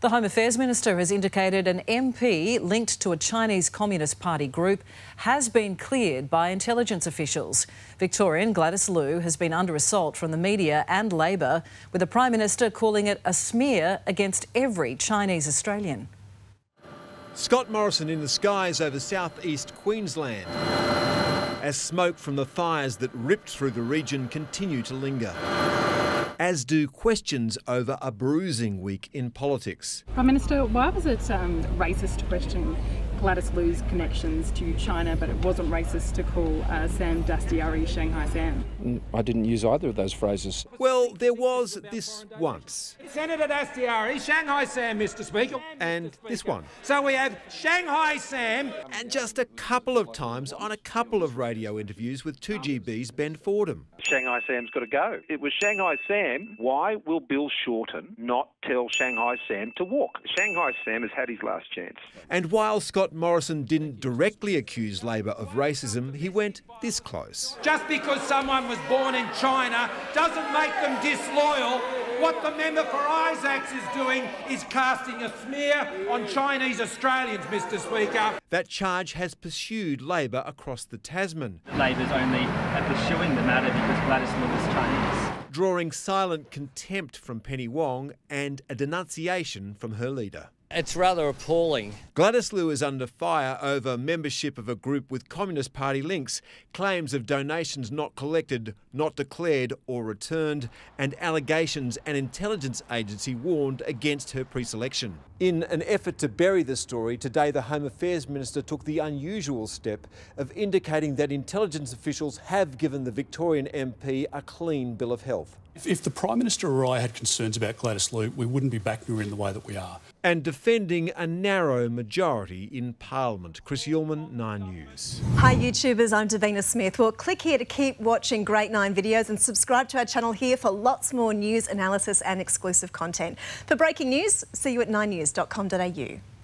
The Home Affairs Minister has indicated an MP linked to a Chinese Communist Party group has been cleared by intelligence officials. Victorian Gladys Liu has been under assault from the media and Labor, with the Prime Minister calling it a smear against every Chinese Australian. Scott Morrison in the skies over southeast Queensland as smoke from the fires that ripped through the region continue to linger as do questions over a bruising week in politics. Prime Minister, why was it um, racist to question Gladys Liu's connections to China, but it wasn't racist to call uh, Sam Dastyari Shanghai Sam? Mm, I didn't use either of those phrases. Well, there was this once. Senator Dastyari, Shanghai Sam, Mr Speaker. And this one. So we have Shanghai Sam. And just a couple of times on a couple of radio interviews with 2GB's Ben Fordham. Shanghai Sam's got to go. It was Shanghai Sam. Why will Bill Shorten not tell Shanghai Sam to walk? Shanghai Sam has had his last chance. And while Scott Morrison didn't directly accuse Labor of racism, he went this close. Just because someone was born in China doesn't make them disloyal. What the member for Isaacs is doing is casting a smear on Chinese Australians, Mr Speaker. That charge has pursued Labor across the Tasman. Labor's only pursuing the matter because Gladys Liu is Chinese. Drawing silent contempt from Penny Wong and a denunciation from her leader. It's rather appalling. Gladys Liu is under fire over membership of a group with Communist Party links, claims of donations not collected, not declared or returned, and allegations an intelligence agency warned against her pre-selection. In an effort to bury the story, today the Home Affairs Minister took the unusual step of indicating that intelligence officials have given the Victorian MP a clean bill of health. If the Prime Minister or I had concerns about Gladys Liu, we wouldn't be backing her in the way that we are. And defending a narrow majority in Parliament. Chris Uhlmann, Nine News. Hi YouTubers, I'm Davina Smith. Well, click here to keep watching Great Nine videos and subscribe to our channel here for lots more news, analysis and exclusive content. For breaking news, see you at 9news.com.au.